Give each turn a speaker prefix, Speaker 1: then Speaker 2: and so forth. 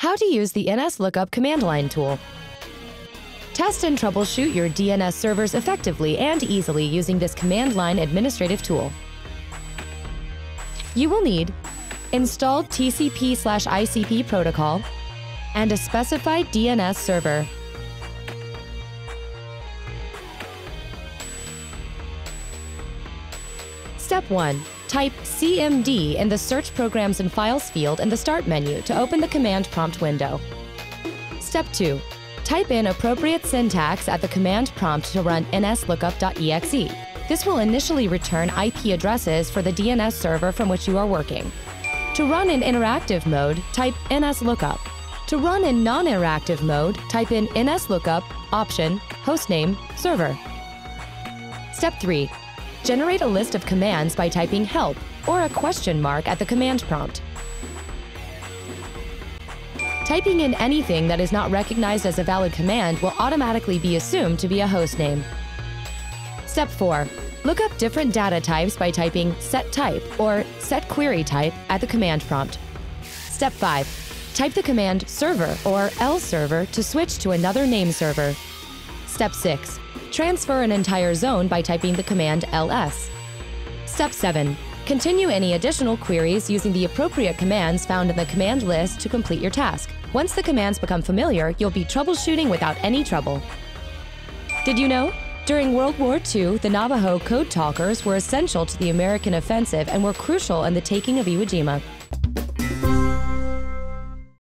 Speaker 1: How to use the NSLookup command line tool. Test and troubleshoot your DNS servers effectively and easily using this command line administrative tool. You will need installed TCP ICP protocol and a specified DNS server. Step 1. Type CMD in the Search Programs and Files field in the Start menu to open the command prompt window. Step 2. Type in appropriate syntax at the command prompt to run nslookup.exe. This will initially return IP addresses for the DNS server from which you are working. To run in interactive mode, type nslookup. To run in non-interactive mode, type in nslookup, option, hostname, server. Step 3. Generate a list of commands by typing help or a question mark at the command prompt. Typing in anything that is not recognized as a valid command will automatically be assumed to be a hostname. Step 4. Look up different data types by typing set type or set query type at the command prompt. Step 5. Type the command server or L server to switch to another name server. Step 6. Transfer an entire zone by typing the command ls. Step 7. Continue any additional queries using the appropriate commands found in the command list to complete your task. Once the commands become familiar, you'll be troubleshooting without any trouble. Did you know? During World War II, the Navajo code talkers were essential to the American offensive and were crucial in the taking of Iwo Jima.